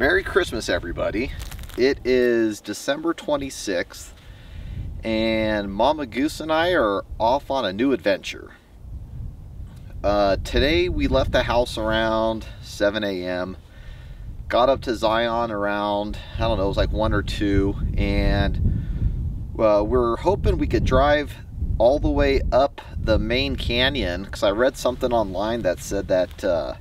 Merry Christmas, everybody. It is December 26th, and Mama Goose and I are off on a new adventure. Uh, today we left the house around 7 a.m. Got up to Zion around, I don't know, it was like 1 or 2, and uh, we're hoping we could drive all the way up the main canyon because I read something online that said that uh,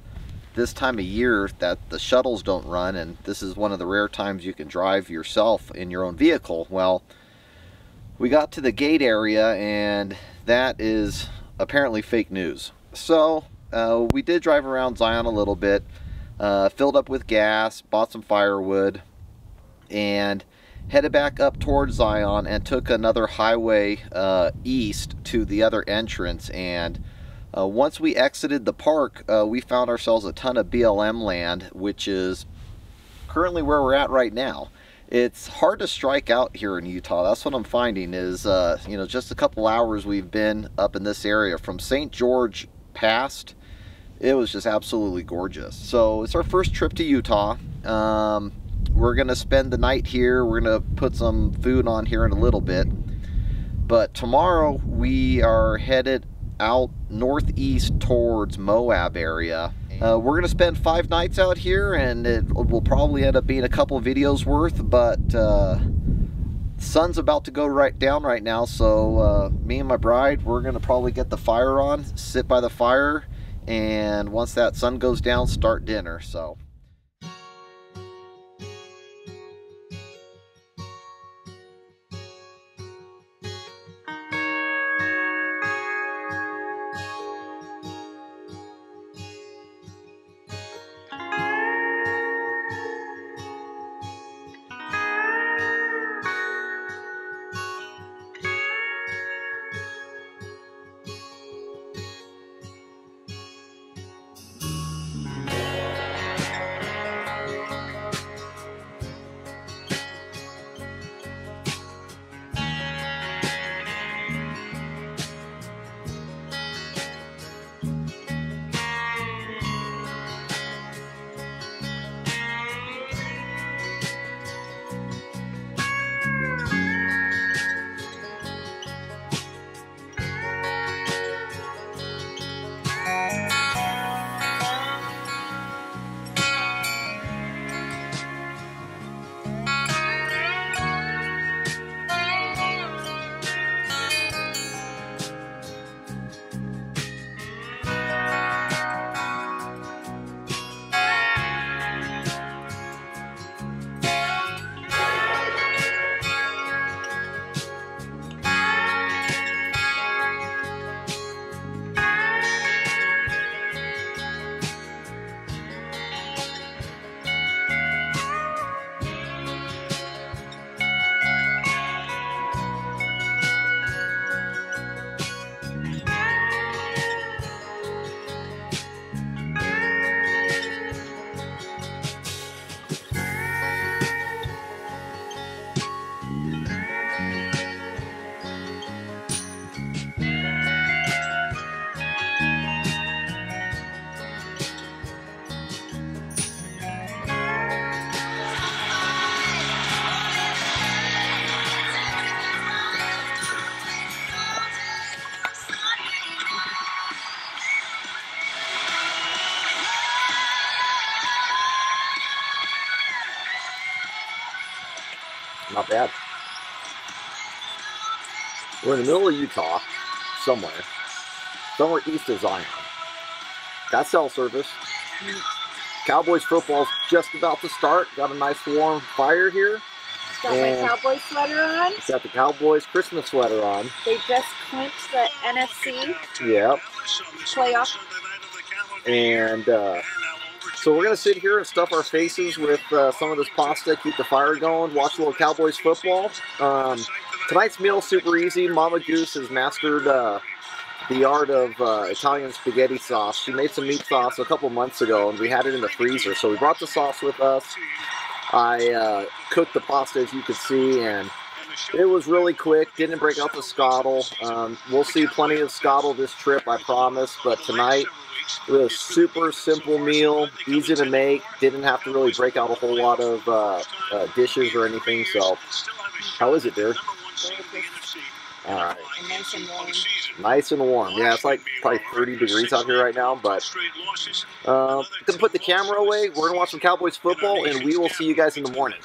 this time of year that the shuttles don't run and this is one of the rare times you can drive yourself in your own vehicle. Well, we got to the gate area and that is apparently fake news. So uh, we did drive around Zion a little bit, uh, filled up with gas, bought some firewood, and headed back up towards Zion and took another highway uh, east to the other entrance and uh, once we exited the park, uh, we found ourselves a ton of BLM land, which is currently where we're at right now. It's hard to strike out here in Utah. That's what I'm finding is, uh, you know, just a couple hours we've been up in this area. From St. George past, it was just absolutely gorgeous. So it's our first trip to Utah. Um, we're going to spend the night here. We're going to put some food on here in a little bit. But tomorrow we are headed out northeast towards Moab area. Uh, we're going to spend five nights out here and it will probably end up being a couple videos worth, but uh, sun's about to go right down right now, so uh, me and my bride, we're going to probably get the fire on, sit by the fire, and once that sun goes down, start dinner. So. We're in the middle of Utah, somewhere. Somewhere east of Zion. Got cell service. Cowboys football's just about to start. Got a nice warm fire here. Got And- my cowboy sweater on. Got the Cowboys Christmas sweater on. They just clinched the NFC Yep. playoff. And uh, so we're gonna sit here and stuff our faces with uh, some of this pasta, keep the fire going, watch a little Cowboys football. Um, tonight's meal super easy. Mama Goose has mastered uh, the art of uh, Italian spaghetti sauce. She made some meat sauce a couple months ago, and we had it in the freezer. So we brought the sauce with us. I uh, cooked the pasta, as you could see, and It was really quick. Didn't break out the Skottle. Um, we'll see plenty of Skottle this trip, I promise. But tonight, it was a super simple meal, easy to make. Didn't have to really break out a whole lot of uh, uh, dishes or anything. So, how is it, dude? All right. Nice and warm. Yeah, it's like probably 30 degrees out here right now, but uh, gonna put the camera away. We're gonna watch some Cowboys football, and we will see you guys in the morning.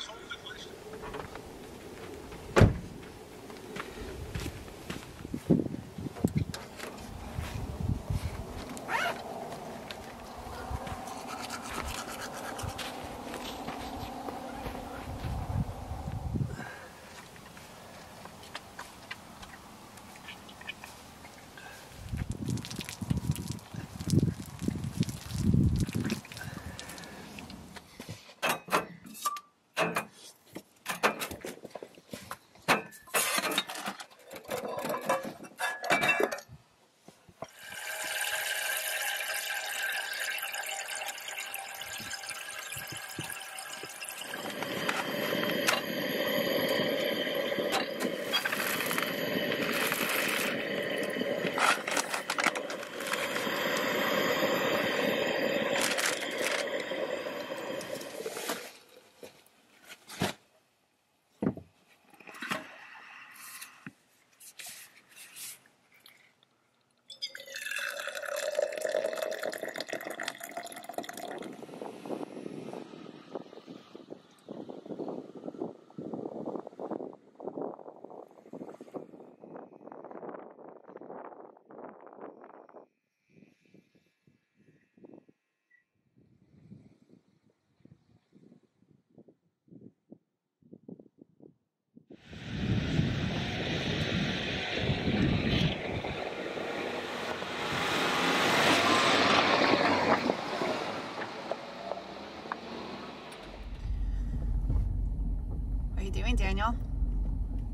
Daniel?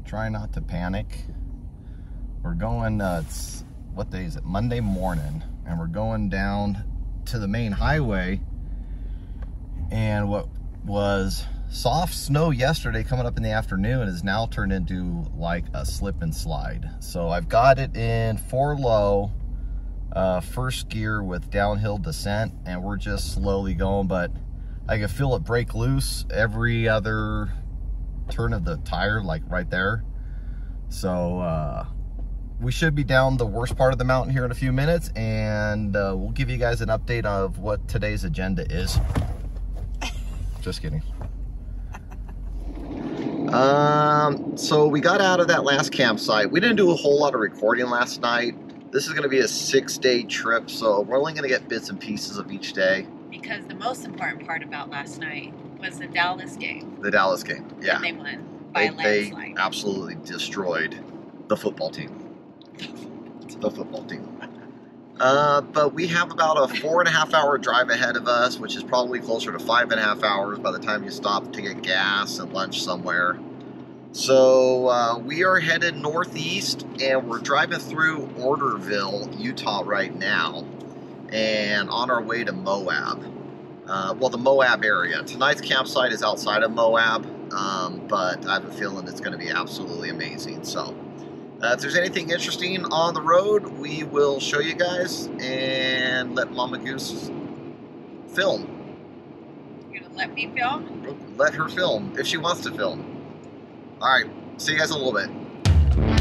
Try not to panic. We're going, uh, it's, what day is it? Monday morning. And we're going down to the main highway. And what was soft snow yesterday coming up in the afternoon is now turned into like a slip and slide. So I've got it in four low, uh, first gear with downhill descent. And we're just slowly going, but I can feel it break loose every other turn of the tire like right there. So uh we should be down the worst part of the mountain here in a few minutes and uh, we'll give you guys an update of what today's agenda is. Just kidding. Um so we got out of that last campsite. We didn't do a whole lot of recording last night. This is going to be a six day trip so we're only going to get bits and pieces of each day. Because the most important part about last night was the Dallas game. the dallas game yeah And they won by they, they absolutely destroyed the football team. The football team. Uh, but we have about a four and a half hour drive ahead of us, which is probably closer to five and a half hours by the time you stop to get gas and lunch somewhere. So uh, we are headed northeast and we're driving through Orderville, Utah right now, and on our way to Moab. Uh, well, the Moab area. Tonight's campsite is outside of Moab, um, but I have a feeling it's going to be absolutely amazing. So, uh, if there's anything interesting on the road, we will show you guys and let Mama Goose film. You're gonna let me film? Let her film if she wants to film. All right, see you guys in a little bit.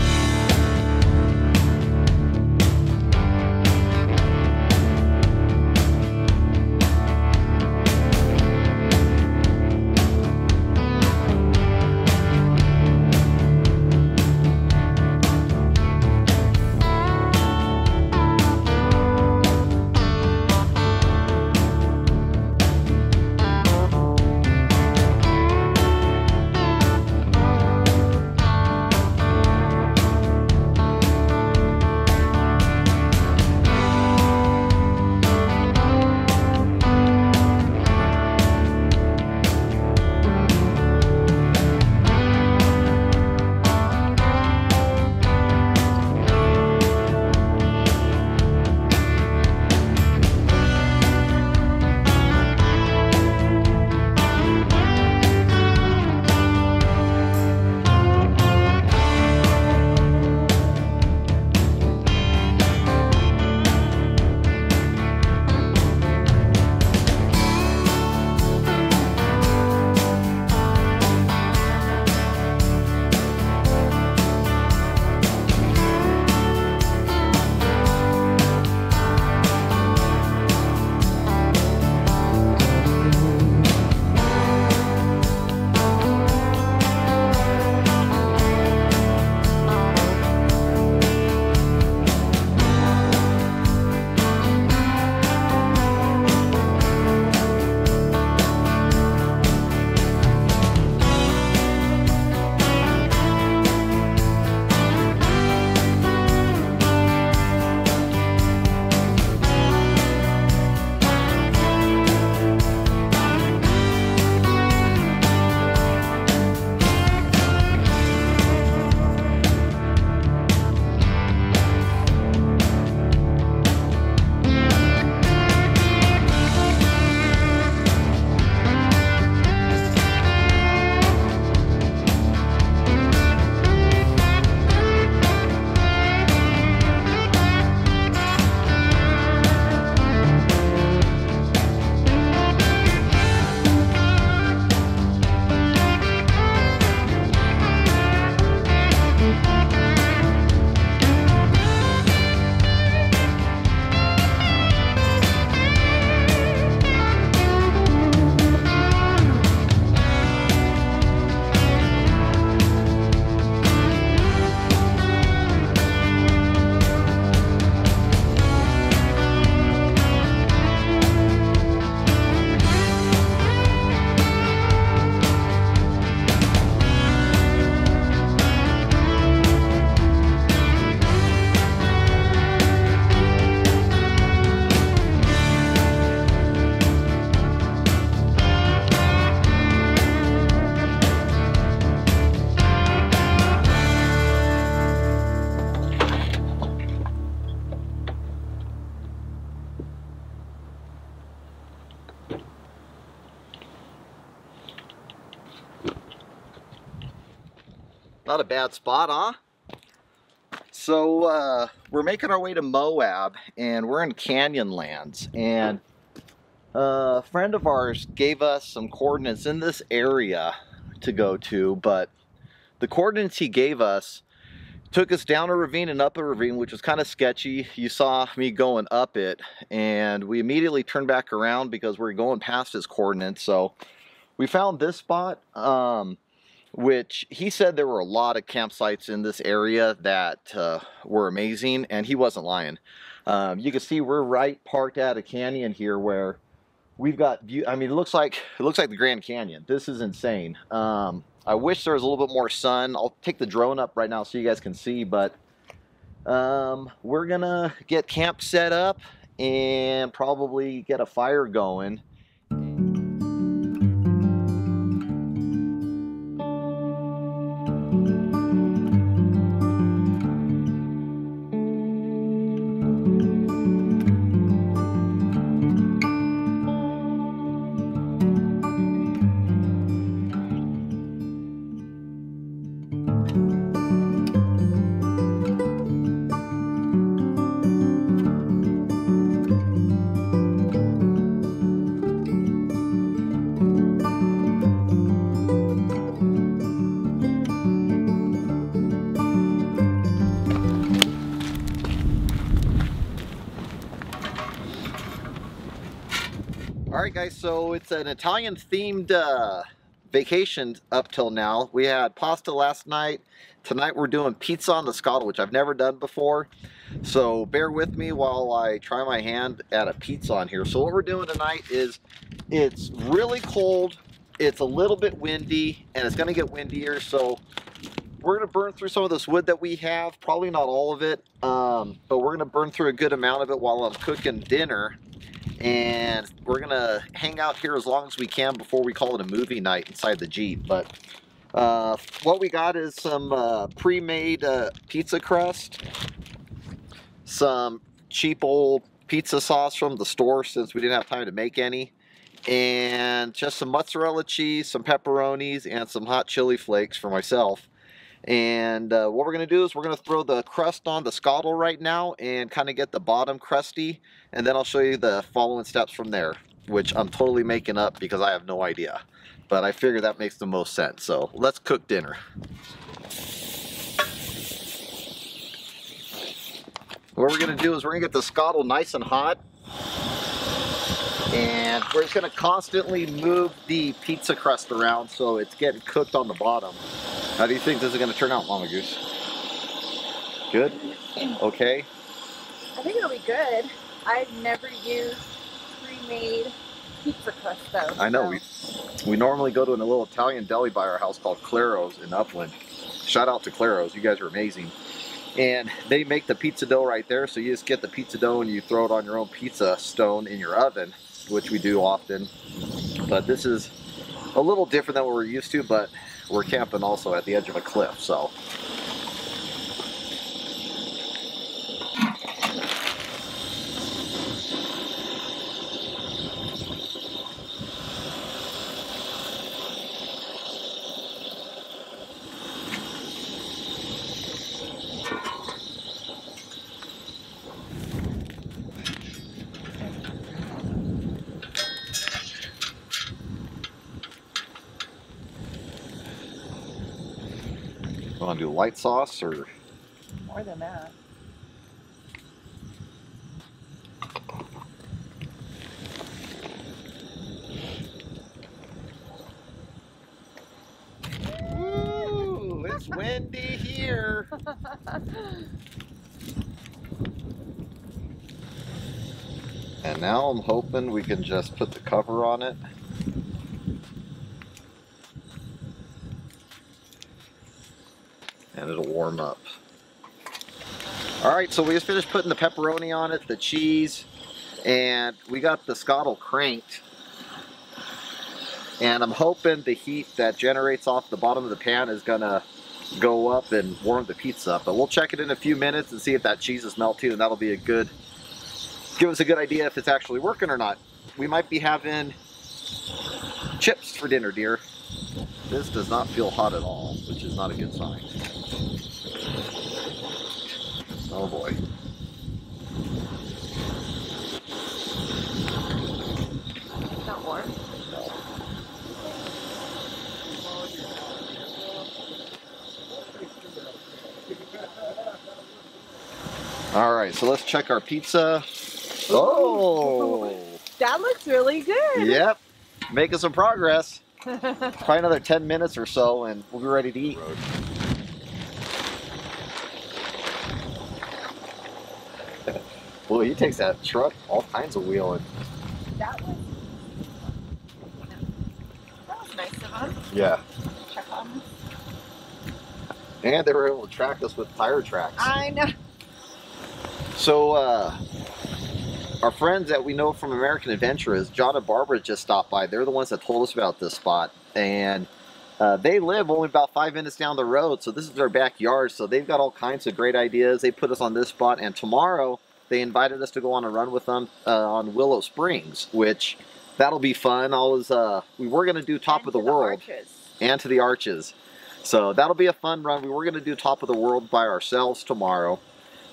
Not a bad spot, huh? So uh, we're making our way to Moab, and we're in Canyonlands. And uh, a friend of ours gave us some coordinates in this area to go to, but the coordinates he gave us took us down a ravine and up a ravine, which was kind of sketchy. You saw me going up it, and we immediately turned back around because we are going past his coordinates. So we found this spot. Um, which he said there were a lot of campsites in this area that uh, were amazing, and he wasn't lying. Um, you can see we're right parked at a canyon here where we've got view. I mean, it looks like it looks like the Grand Canyon. This is insane. Um, I wish there was a little bit more sun. I'll take the drone up right now so you guys can see, but um, we're gonna get camp set up and probably get a fire going it's an Italian themed uh, vacation up till now. We had pasta last night. Tonight we're doing pizza on the Skottle, which I've never done before. So bear with me while I try my hand at a pizza on here. So what we're doing tonight is it's really cold, it's a little bit windy, and it's gonna get windier. So we're gonna burn through some of this wood that we have, probably not all of it, um, but we're gonna burn through a good amount of it while I'm cooking dinner and we're gonna hang out here as long as we can before we call it a movie night inside the Jeep. But uh, what we got is some uh, pre-made uh, pizza crust, some cheap old pizza sauce from the store since we didn't have time to make any, and just some mozzarella cheese, some pepperonis, and some hot chili flakes for myself. And uh, what we're going to do is we're going to throw the crust on the Skottle right now and kind of get the bottom crusty. And then I'll show you the following steps from there, which I'm totally making up because I have no idea. But I figure that makes the most sense. So let's cook dinner. What we're going to do is we're going to get the Skottle nice and hot. And we're just going to constantly move the pizza crust around so it's getting cooked on the bottom. How do you think this is going to turn out, Mama Goose? Good? Okay? I think it'll be good. I've never used pre-made pizza crust though. I know. so- We we normally go to a little Italian deli by our house called Claro's in Upland. Shout out to Claro's. You guys are amazing. And they make the pizza dough right there. So you just get the pizza dough and you throw it on your own pizza stone in your oven, which we do often. But this is a little different than what we're used to, but we're camping also at the edge of a cliff, so. Want to do light sauce or More than that. Ooh, it's windy here. And now I'm hoping we can just put the cover on it. And it'll warm up. All right, so we just finished putting the pepperoni on it, the cheese, and we got the Skottle cranked. And I'm hoping the heat that generates off the bottom of the pan is gonna go up and warm the pizza up. But we'll check it in a few minutes and see if that cheese is melting, and that'll be a good, give us a good idea if it's actually working or not. We might be having chips for dinner, dear. This does not feel hot at all, which is not a good sign. Oh boy. Not warm. All right, so let's check our pizza. Oh, That looks really good. yep, making some progress. Probably another 10 minutes or so, and we'll be ready to eat. Well, he takes that truck all kinds of wheeling. That was. That was nice of. Yeah. Check on. And they were able to track us with tire tracks. I know. So, uh, our friends that we know from American Adventurers, John and Barbara just stopped by. They're the ones that told us about this spot. And uh, they live only about five minutes down the road. So, this is their backyard. So, they've got all kinds of great ideas. They put us on this spot. And tomorrow, they invited us to go on a run with them uh, on Willow Springs, which that'll be fun. I was, uh, we were going to do Top And of the to World arches. and to the arches. So that'll be a fun run. We were going to do top of the world by ourselves tomorrow,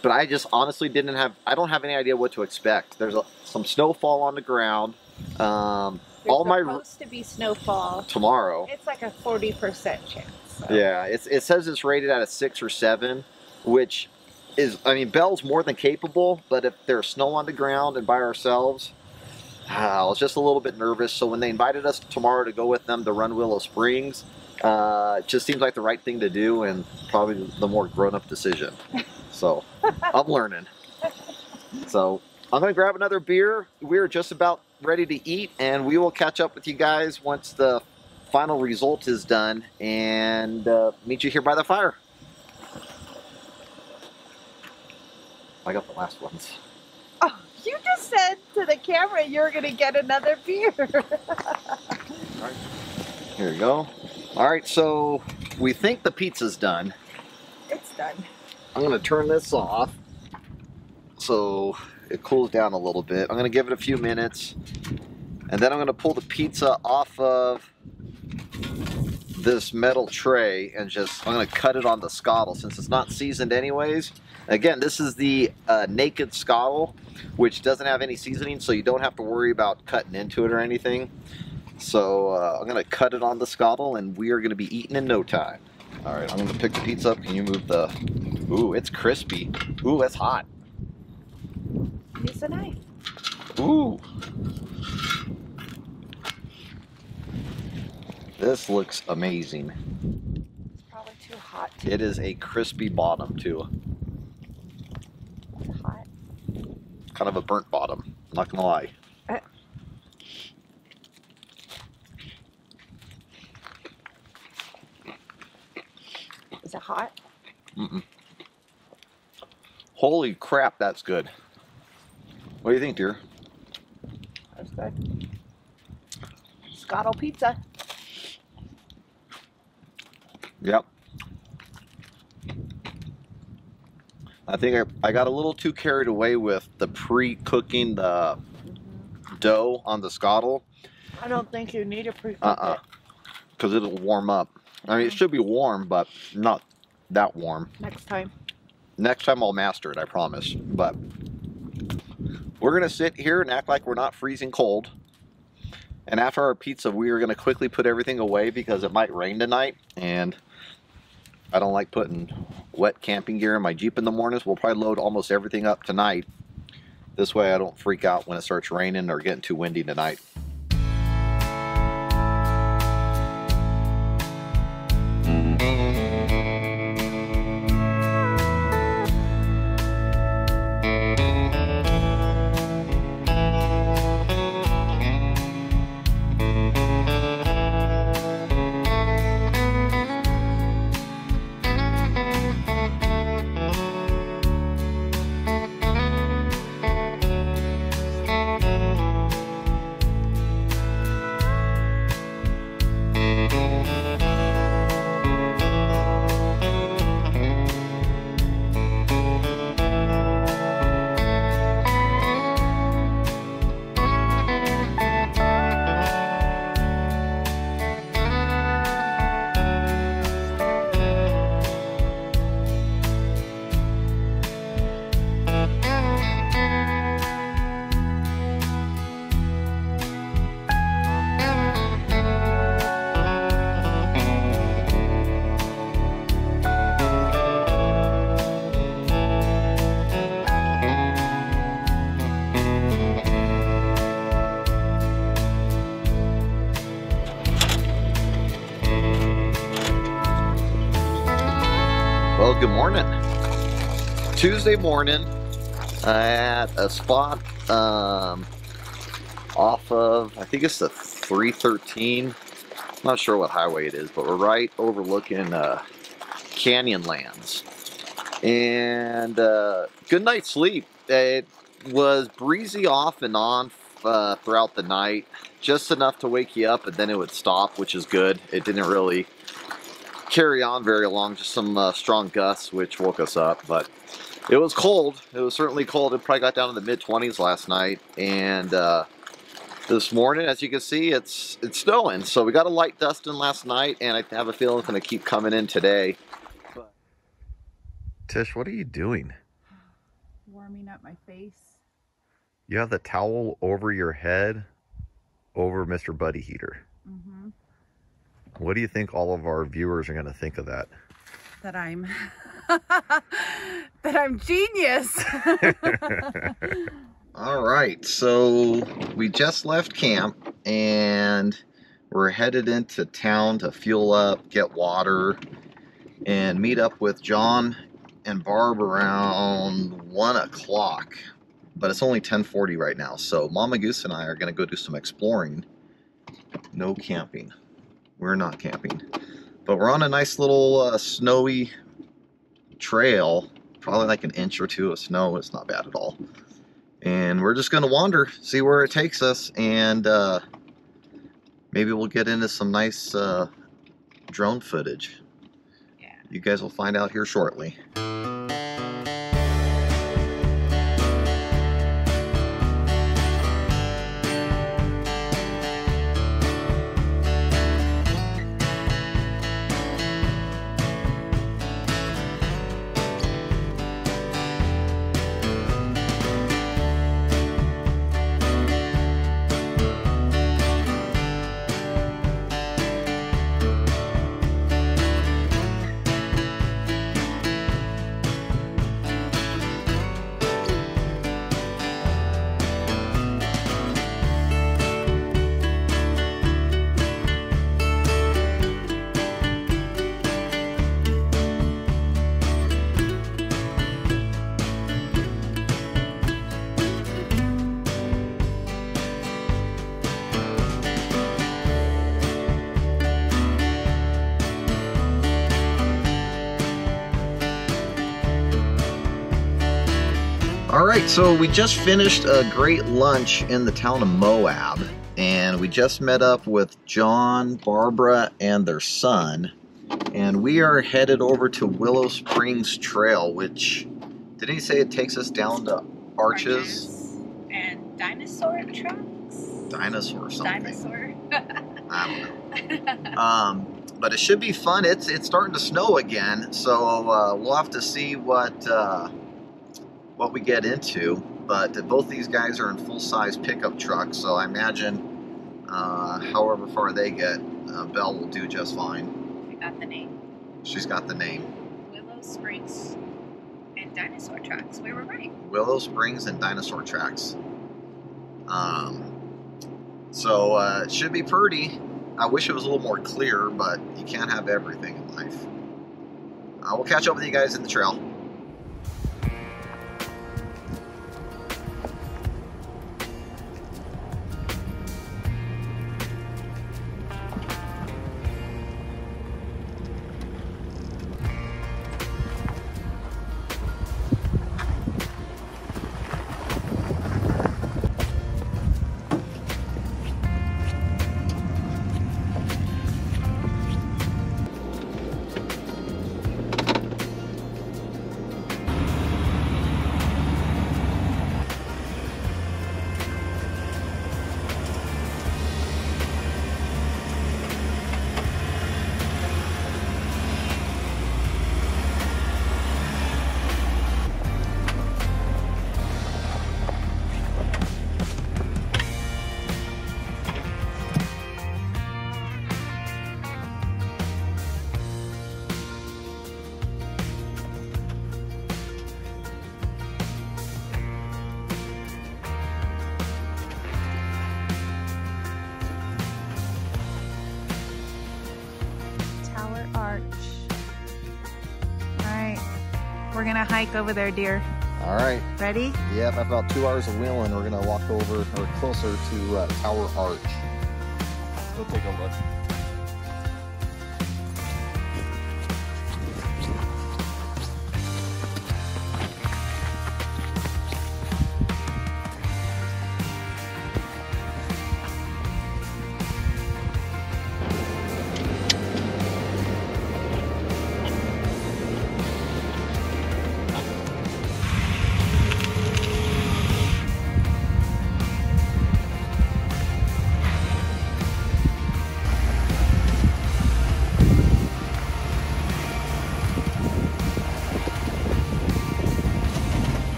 but I just honestly didn't have. I don't have any idea what to expect. There's a, some snowfall on the ground. Um, all my supposed to be snowfall. tomorrow. It's like a forty percent chance. so. Yeah, it's, it says it's rated at a six or seven, which is, I mean, Belle's more than capable. But if there's snow on the ground and by ourselves, I was just a little bit nervous. So when they invited us tomorrow to go with them to run Willow Springs, uh, it just seems like the right thing to do and probably the more grown-up decision. So I'm learning. So I'm gonna grab another beer. We're just about ready to eat, and we will catch up with you guys once the final result is done and uh, meet you here by the fire. I got the last ones. Oh, you just said to the camera you're gonna get another beer. Alright, here we go. All right, so we think the pizza's done. it's done. I'm gonna turn this off so it cools down a little bit. I'm gonna give it a few minutes, and then I'm gonna pull the pizza off of this metal tray and just I'm gonna cut it on the Skottle since it's not seasoned anyways. Again, this is the uh, naked Skottle, which doesn't have any seasoning, so you don't have to worry about cutting into it or anything. So uh, I'm gonna cut it on the Skottle, and we are gonna be eating in no time. All right, I'm gonna pick the pizza up. Can you move the? Ooh, it's crispy. Ooh, that's hot. Use a knife. Ooh. This looks amazing. It's probably too hot. It is a crispy bottom too. It's hot. Kind of a burnt bottom. I'm not gonna lie. Is it hot? Mm-mm. Holy crap, that's good. What do you think, dear? That's good. Skottle pizza. Yep. I think I, I got a little too carried away with the pre-cooking the dough on the Skottle. I don't think you need to pre-cook Uh-uh. because it'll warm up. I mean, it uh-huh. should be warm, but not that warm. next time. Next time I'll master it, I promise. But we're gonna sit here and act like we're not freezing cold. And after our pizza, we are gonna quickly put everything away because it might rain tonight, and I don't like putting wet camping gear in my Jeep in the mornings. We'll probably load almost everything up tonight. This way I don't freak out when it starts raining or getting too windy tonight. Tuesday morning at a spot um, off of, I think it's the 313. I'm not sure what highway it is, but we're right overlooking uh, Canyonlands. And uh, good night's sleep. It was breezy off and on uh, throughout the night, just enough to wake you up, and then it would stop, which is good. It didn't really carry on very long, just some uh, strong gusts, which woke us up. But it was cold. It was certainly cold. It probably got down to the mid 20s last night, and uh, this morning, as you can see, it's it's snowing. So we got a light dusting last night, and I have a feeling it's going to keep coming in today. But... Tish, what are you doing? Warming up my face. You have the towel over your head, over Mr. Buddy Heater. What do you think all of our viewers are going to think of that? That I'm that I'm genius. all right, so we just left camp and we're headed into town to fuel up, get water, and meet up with John and Barb around one o'clock. But it's only 10:40 right now, so Mama Goose and I are going to go do some exploring. No camping we're not camping. But we're on a nice little uh, snowy trail, probably like an inch or two of snow. It's not bad at all. And we're just going to wander, see where it takes us, and uh, maybe we'll get into some nice uh, drone footage. Yeah. You guys will find out here shortly. So we just finished a great lunch in the town of Moab, and we just met up with John, Barbara, and their son, and we are headed over to Willow Springs Trail, which didn't he say it takes us down to Arches? and dinosaur trucks. Dinosaur something. Dinosaur. I don't know. Um, but it should be fun. It's it's starting to snow again, so uh, we'll have to see what uh, what we get into. But both these guys are in full size pickup trucks, so I imagine uh, however far they get, uh, Belle will do just fine. we got the name. She's got the name Willow Springs and dinosaur trucks. We were right. Willow Springs and Dinosaur Tracks. Um, so uh, it should be pretty. I wish it was a little more clear, but you can't have everything in life. Uh, we'll catch up with you guys in the trail. Over there, dear. All right. Ready? Yep, after about two hours of wheeling, we're gonna walk over or closer to uh, Tower Arch. Go take a look.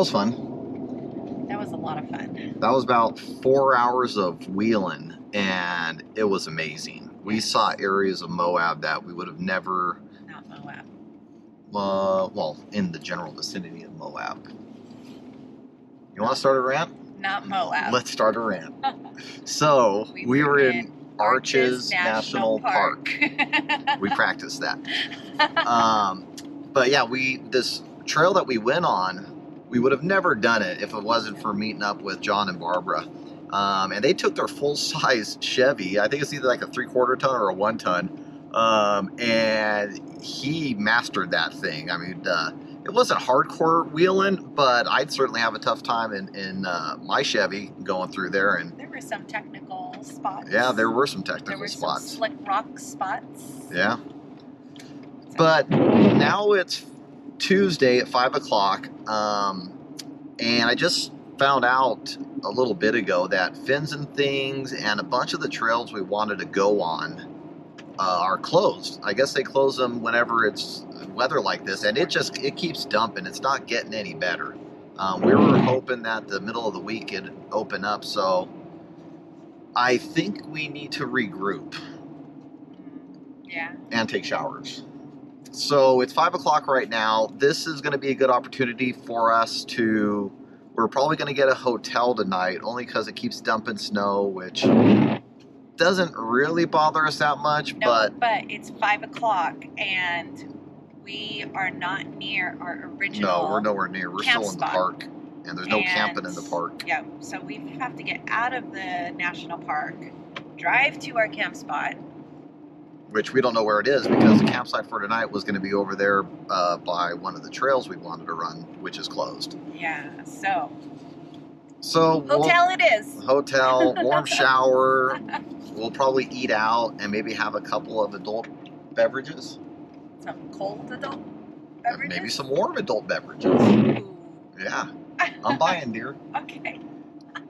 Was fun. That was a lot of fun. That was about four hours of wheeling, and it was amazing. We saw areas of Moab that we would have never, Not Moab. uh, well, in the general vicinity of Moab. You want to start a rant? Not Moab. Let's start a rant. So we, were in Arches National, Park. we practiced that. Um, but yeah, we this trail that we went on, we would have never done it if it wasn't for meeting up with John and Barbara. Um, and they took their full size Chevy. I think it's either like a three quarter ton or a one ton. Um, and he mastered that thing. I mean, uh, it wasn't hardcore wheeling, but I'd certainly have a tough time in, in uh, my Chevy going through there. And there were some technical spots. yeah, there were some There technical were some spots. slick rock spots. Yeah. So- But now it's Tuesday at five o'clock, um, and I just found out a little bit ago that Fins and Things and a bunch of the trails we wanted to go on uh, are closed. I guess they close them whenever it's weather like this, and it just it keeps dumping. It's not getting any better. Um, we were hoping that the middle of the week it'd open up, so I think we need to regroup Yeah. and take showers. So it's five o'clock right now. This is going to be a good opportunity for us to. We're probably going to get a hotel tonight, only because it keeps dumping snow, which doesn't really bother us that much. No, but but, it's five o'clock and we are not near our original. no, we're nowhere near. We're still in the spot. park, and there's no And- camping in the park. Yeah, so we have to get out of the national park, drive to our camp spot. Which we don't know where it is because the campsite for tonight was going to be over there uh, by one of the trails we wanted to run, which is closed. Yeah, so So we'll- hotel it is. hotel, warm shower. We'll probably eat out and maybe have a couple of adult beverages. Some cold adult and beverages. Maybe some warm adult beverages. Ooh, Yeah, I'm buying, dear. okay.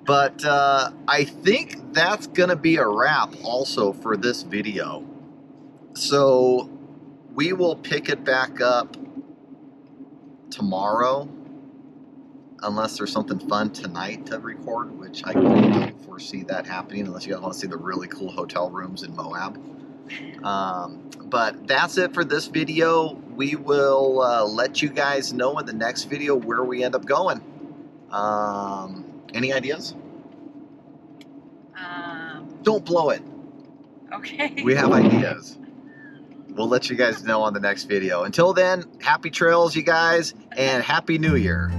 But uh, I think that's going to be a wrap also for this video. So we will pick it back up tomorrow, unless there's something fun tonight to record, which I don't foresee that happening unless you guys want to see the really cool hotel rooms in Moab. Um, but that's it for this video. We will uh, let you guys know in the next video where we end up going. Um, any ideas? Um, Don't blow it. okay. We have ideas. We'll let you guys know on the next video. Until then, happy trails, you guys, and happy new year.